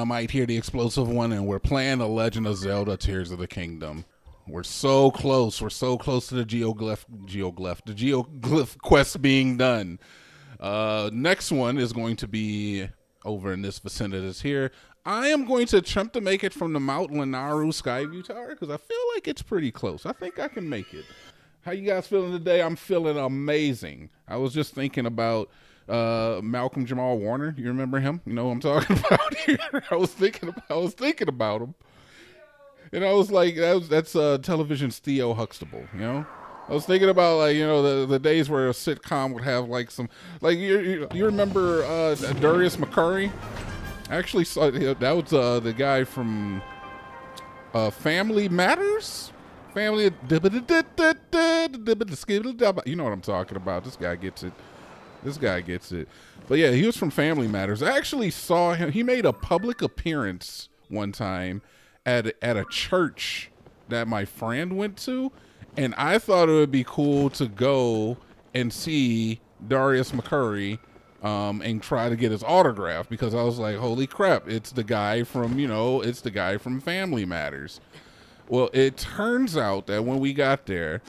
Dinomight here, the explosive one, and we're playing The Legend of Zelda Tears of the Kingdom. We're so close. We're so close to the geoglyph, geoglyph, the geoglyph quest being done. Uh, next one is going to be over in this vicinity here. I am going to attempt to make it from the Mount Lanayru Skyview Tower because I feel like it's pretty close. I think I can make it. How you guys feeling today? I'm feeling amazing. I was just thinking about uh, Malcolm Jamal Warner. You remember him? You know what I'm talking about. I was thinking about, I was thinking about him. And I was like, that was, that's uh, television's Theo Huxtable, you know? I was thinking about like you know the, the days where a sitcom would have like some like you you, you remember uh, Darius McCrary? I actually saw that was uh, the guy from uh, Family Matters. Family, you know what I'm talking about. This guy gets it. This guy gets it. But yeah, he was from Family Matters. I actually saw him. He made a public appearance one time at at a church that my friend went to, and I thought it would be cool to go and see Darius McCrary um, and try to get his autograph because I was like, holy crap, it's the guy from, you know, it's the guy from Family Matters. Well, it turns out that when we got there,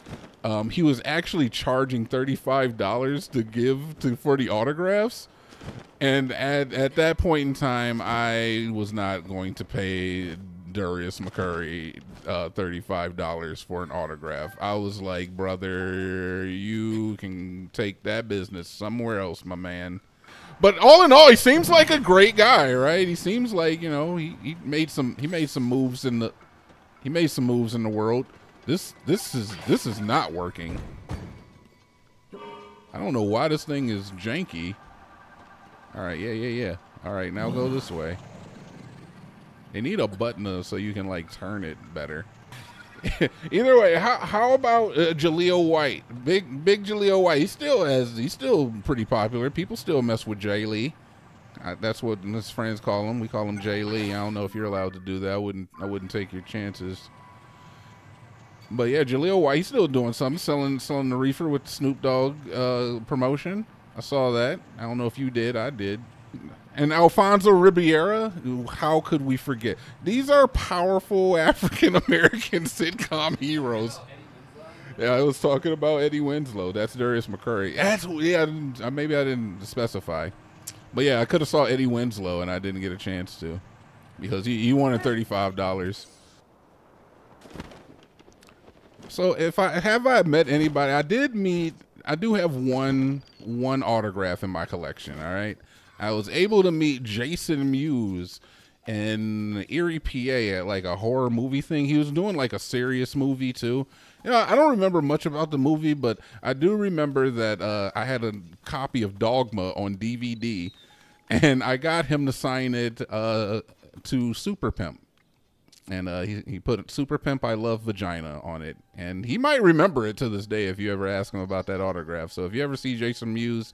um, he was actually charging $35 to give to for the autographs. And at, at that point in time, I was not going to pay Darius McCrary uh, $35 for an autograph. I was like, brother, you can take that business somewhere else, my man. But all in all, he seems like a great guy, right? He seems like, you know, he, he made some he made some moves in the he made some moves in the world. This this is this is not working. I don't know why this thing is janky. All right, yeah, yeah, yeah. All right, now go this way. They need a button so you can like turn it better. Either way, how how about uh, Jaleel White? Big big Jaleel White. He still has he's still pretty popular. People still mess with Jay Lee. I, that's what his friends call him. We call him Jay Lee. I don't know if you're allowed to do that. I wouldn't I wouldn't take your chances. But yeah, Jaleel White, he's still doing something, selling selling the reefer with the Snoop Dogg uh, promotion. I saw that. I don't know if you did. I did. And Alfonso Ribeiro, how could we forget? These are powerful African American sitcom heroes. Yeah, I was talking about Eddie Winslow. That's Darius McCrary. That's yeah. Maybe I didn't specify, but yeah, I could have saw Eddie Winslow and I didn't get a chance to because he, he wanted thirty five dollars. So if I have I met anybody, I did meet. I do have one one autograph in my collection. All right, I was able to meet Jason Mewes in Erie, PA, at like a horror movie thing. He was doing like a serious movie too. You know, I don't remember much about the movie, but I do remember that uh, I had a copy of Dogma on DVD, and I got him to sign it uh, to Super Pimp and uh, he he put "Super Pimp I Love Vagina" on it, and he might remember it to this day if you ever ask him about that autograph. So if you ever see Jason Mewes,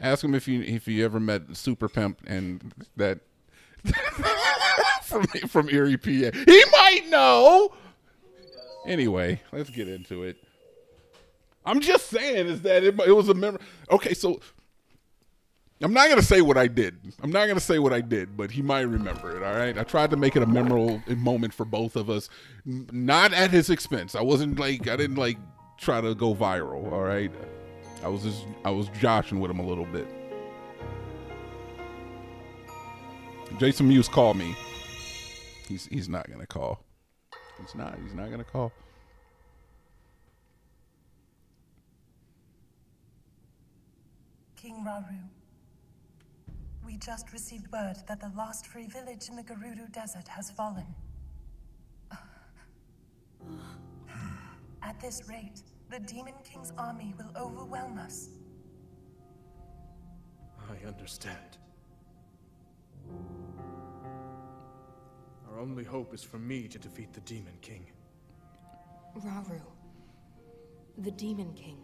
ask him if you if you ever met Super Pimp and that from from Erie, PA. He might know. Anyway, let's get into it. I'm just saying is that it, it was a memory. Okay, so I'm not gonna say what I did. I'm not gonna say what I did, but he might remember it. All right. I tried to make it a memorable moment for both of us, not at his expense. I wasn't like I didn't like try to go viral. All right. I was just I was joshing with him a little bit. Jason Mewes called me. He's he's not gonna call. He's not. He's not gonna call. King Rauru. We just received word that the last free village in the Gerudo Desert has fallen. At this rate, the Demon King's army will overwhelm us. I understand. Our only hope is for me to defeat the Demon King. Rauru. The Demon King.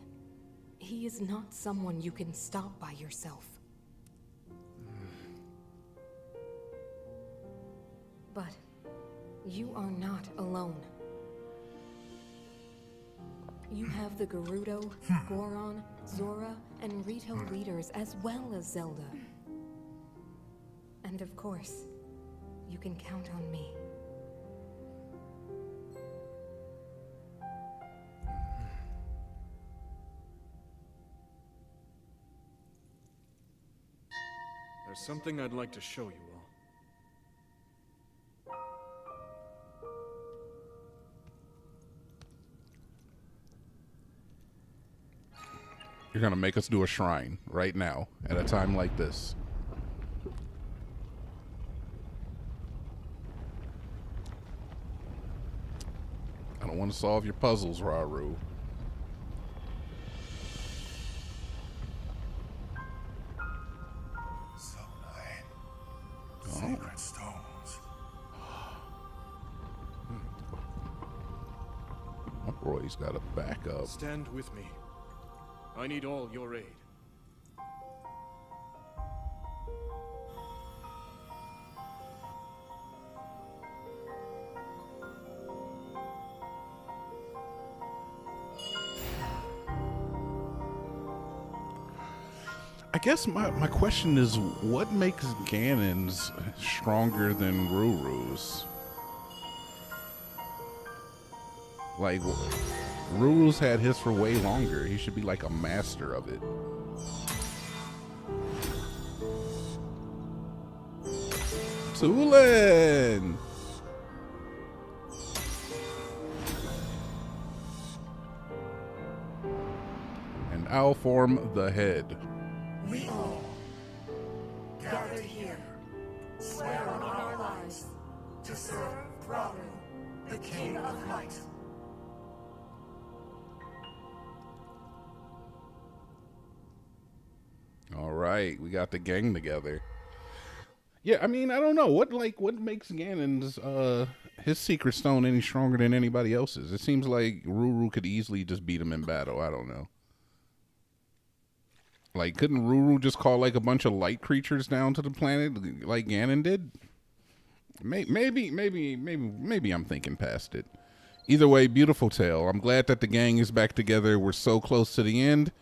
He is not someone you can stop by yourself. But you are not alone. You have the Gerudo, hmm. Goron, Zora, and Rito hmm. leaders as well as Zelda. And of course, you can count on me. There's something I'd like to show you all. You're gonna make us do a shrine right now at a time like this. Want to solve your puzzles, Rauru. So oh. nine. Sacred stones. Roy's got a backup. Stand with me. I need all your aid. I guess my, my question is what makes Ganon's stronger than Rauru's? Like, Rauru's had his for way longer. He should be like a master of it. Tulin! And I'll form the head. We got the gang together. Yeah, I mean, I don't know what like what makes Ganon's uh his secret stone any stronger than anybody else's. It seems like Rauru could easily just beat him in battle. I don't know. Like, couldn't Rauru just call like a bunch of light creatures down to the planet like Ganon did? May- Maybe, maybe, maybe, maybe I'm thinking past it. Either way, beautiful tale. I'm glad that the gang is back together. We're so close to the end.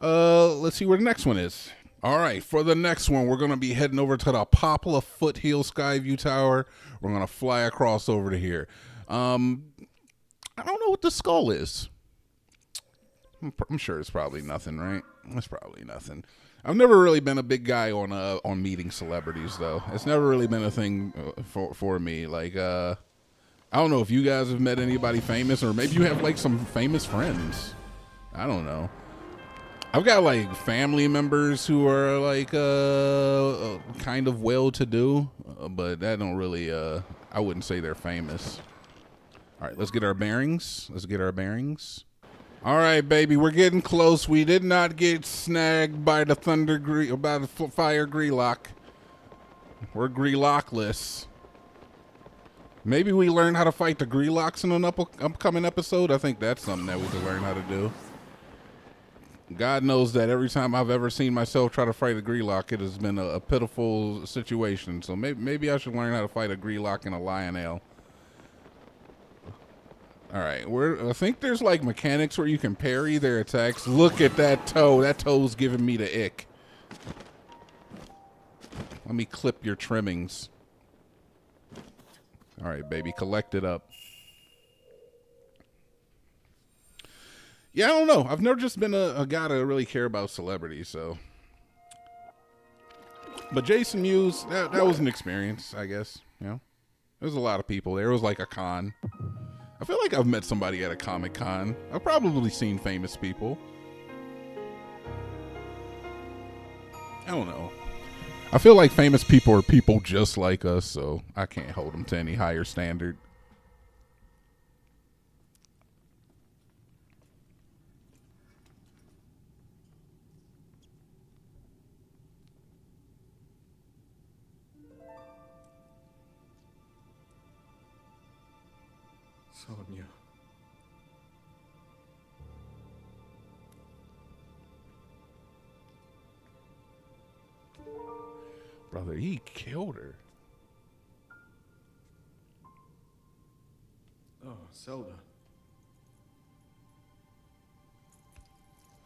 Uh, let's see where the next one is. All right, for the next one, we're gonna be heading over to the Popla Foothill Skyview Tower. We're gonna fly across over to here. Um, I don't know what the skull is. I'm, I'm sure it's probably nothing, right? It's probably nothing. I've never really been a big guy on uh on meeting celebrities though. It's never really been a thing uh, for for me. Like uh, I don't know if you guys have met anybody famous, or maybe you have like some famous friends. I don't know. I've got like family members who are like uh, uh kind of well to do, uh, but that don't really uh I wouldn't say they're famous. All right, let's get our bearings. Let's get our bearings. All right, baby, we're getting close. We did not get snagged by the thunder gre- by the fire Greelock. We're Greelockless. Maybe we learn how to fight the Greelocks in an up- upcoming episode. I think that's something that we could learn how to do. God knows that every time I've ever seen myself try to fight a Greelock, it has been a, a pitiful situation. So maybe maybe I should learn how to fight a Greelock and a Lynel. All right, I think there's like mechanics where you can parry their attacks. Look at that toe. That toe's giving me the ick. Let me clip your trimmings. All right, baby, collect it up. Yeah, I don't know. I've never just been a, a guy to really care about celebrities, so. But Jason Mewes, that, that was an experience, I guess. You know, there was a lot of people there. It was like a con. I feel like I've met somebody at a Comic Con. I've probably seen famous people. I don't know. I feel like famous people are people just like us, so I can't hold them to any higher standard. Sonia. Brother, he killed her. Oh, Zelda.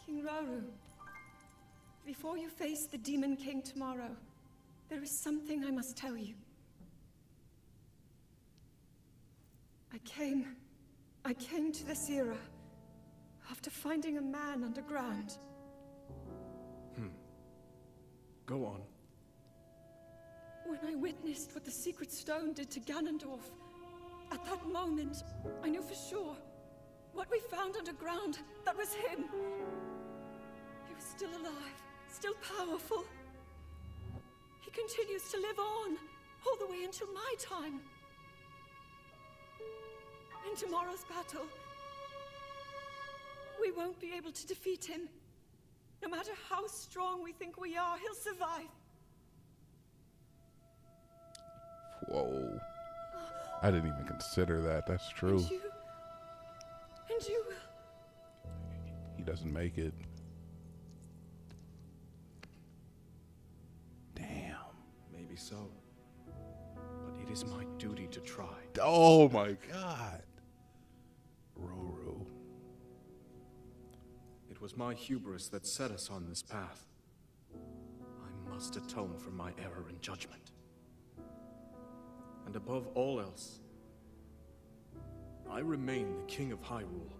King Rauru, before you face the Demon King tomorrow, There is something I must tell you. I came. I came to this era after finding a man underground. Hmm. Go on. When I witnessed what the Secret Stone did to Ganondorf, at that moment, I knew for sure what we found underground, that was him. He was still alive, still powerful. He continues to live on, all the way until my time. In tomorrow's battle, we won't be able to defeat him. No matter how strong we think we are, he'll survive. Whoa. I didn't even consider that. That's true. And you. And you will. He doesn't make it. Damn. Maybe so. But it is my duty to try. Oh my god. It was my hubris that set us on this path. I must atone for my error in judgment. And above all else, I remain the King of Hyrule.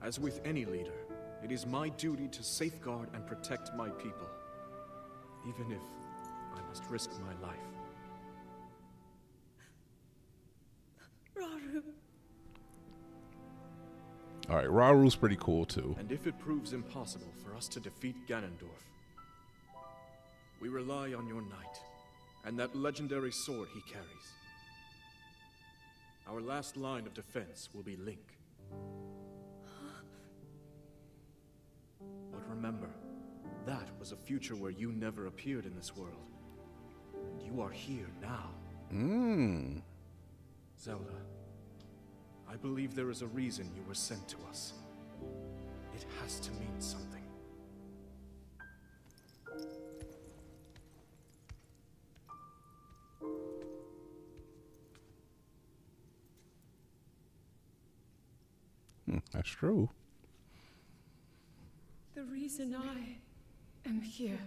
As with any leader, it is my duty to safeguard and protect my people, even if I must risk my life. All right, Rauru's pretty cool too. And if it proves impossible for us to defeat Ganondorf, we rely on your knight and that legendary sword he carries. Our last line of defense will be Link. But remember, that was a future where you never appeared in this world. And you are here now. Mmm. Zelda, I believe there is a reason you were sent to us. It has to mean something. Hmm, that's true. The reason I am here.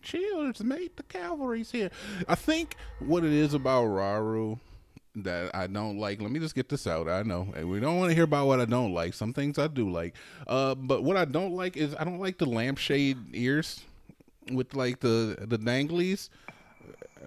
Chills, mate. The cavalry's here. I think what it is about Rauru that I don't like. Let me just get this out. I know and we don't want to hear about what I don't like. Some things I do like. Uh, but what I don't like is I don't like the lampshade ears with like the the danglies.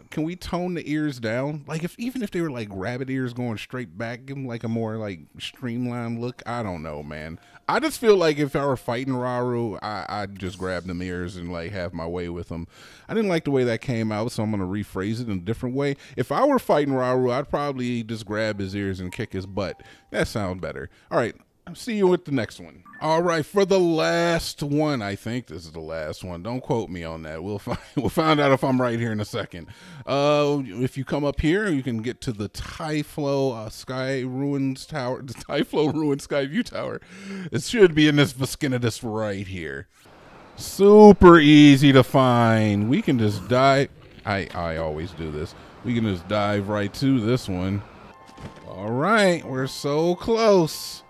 Can we tone the ears down? Like if even if they were like rabbit ears going straight back, give them like a more like streamlined look. I don't know, man. I just feel like if I were fighting Rauru, I, I'd just grab them ears and like have my way with them. I didn't like the way that came out, so I'm gonna rephrase it in a different way. If I were fighting Rauru, I'd probably just grab his ears and kick his butt. That sounds better. All right, I'll see you with the next one. All right, for the last one, I think this is the last one. Don't quote me on that. We'll find we'll find out if I'm right here in a second. Uh, if you come up here, you can get to the Typhlo uh, Sky Ruins Tower, the Typhlo Ruins Sky View Tower. It should be in this vicinity right here. Super easy to find. We can just dive. I I always do this. We can just dive right to this one. All right, we're so close.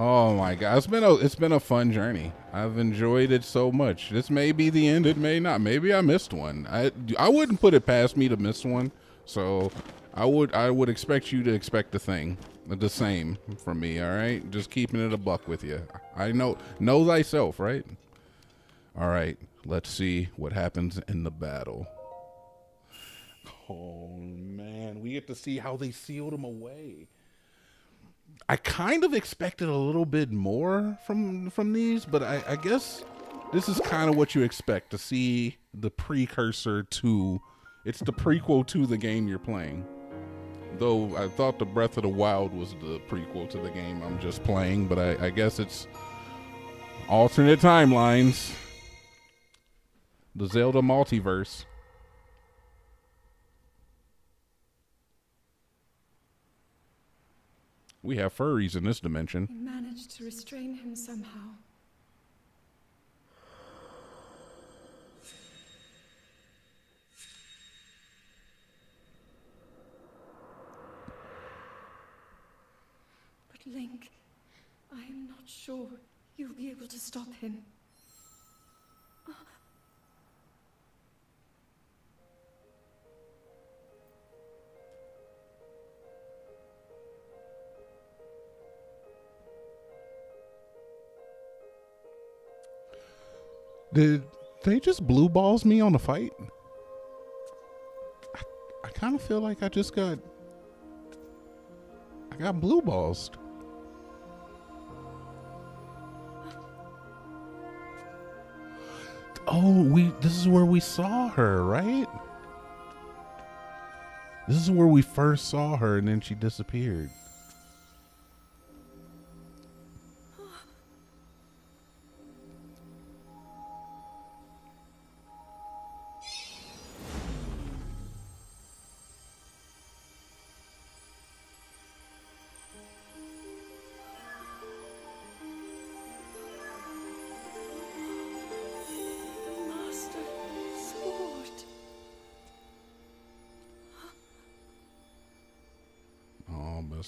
Oh my god, it's been a it's been a fun journey. I've enjoyed it so much. This may be the end. It may not. Maybe I missed one. I I wouldn't put it past me to miss one. So I would I would expect you to expect the thing the same from me. All right, just keeping it a buck with you. I know know thyself, right? All right, let's see what happens in the battle. Oh man, we get to see how they sealed him away. I kind of expected a little bit more from from these, but I, I guess this is kind of what you expect to see the precursor to. It's the prequel to the game you're playing. Though I thought the Breath of the Wild was the prequel to the game I'm just playing, but I, I guess it's alternate timelines. The Zelda multiverse. We have furries in this dimension. We managed to restrain him somehow. But Link, I am not sure you'll be able to stop him. Did they just blue balls me on the fight? I, I kind of feel like I just got I got blue balls. Oh, we this is where we saw her, right? This is where we first saw her and then she disappeared.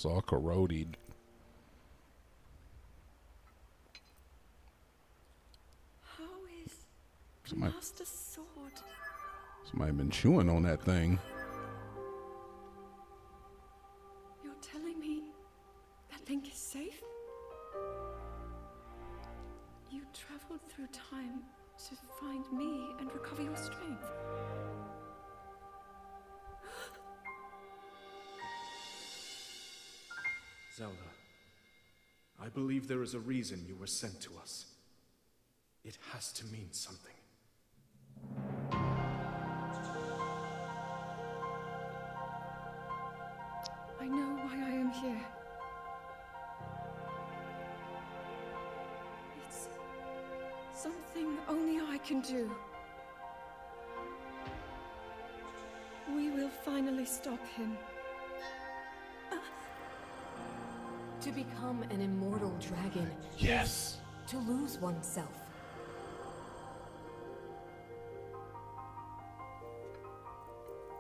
It's all corroded. How is Somebody- Master Sword? Somebody been chewing on that thing. Believe there is a reason you were sent to us. It has to mean something. I know why I am here. It's something only I can do. We will finally stop him. To become an immortal dragon, Yes. to lose oneself.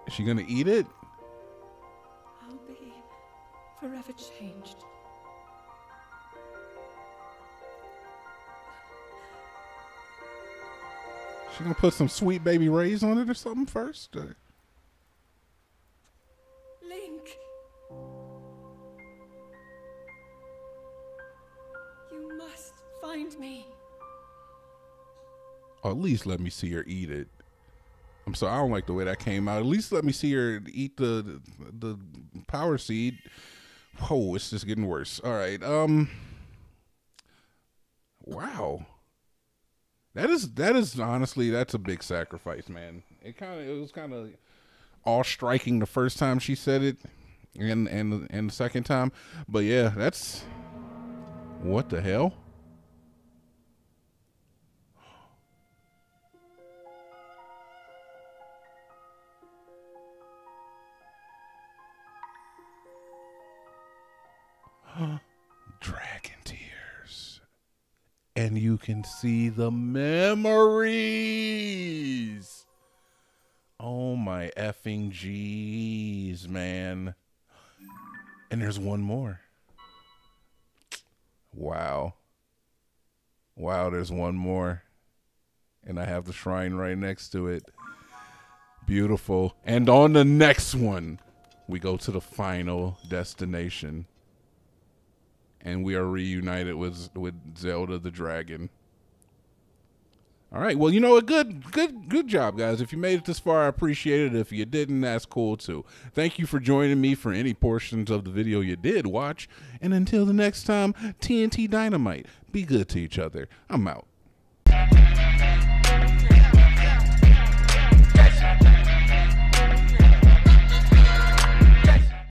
Is she gonna eat it? I'll be forever changed. She gonna put some Sweet Baby Ray's on it or something first? Uh, at least let me see her eat it. I'm sorry, I don't like the way that came out. At least let me see her eat the the, the power seed. Whoa, it's just getting worse. All right. Um. Wow. That is that is honestly that's a big sacrifice, man. It kind of it was kind of all striking the first time she said it, and and and the second time, but yeah, that's what the hell. Dragon tears. And you can see the memories. Oh my effing jeez, man. And there's one more. Wow. Wow, there's one more. And I have the shrine right next to it. Beautiful. And on the next one, we go to the final destination and we are reunited with with Zelda the dragon. All right. Well, you know what? Good, good, good job, guys. If you made it this far, I appreciate it. If you didn't, that's cool too. Thank you for joining me for any portions of the video you did watch. And until the next time, TNT Dinomight. Be good to each other. I'm out.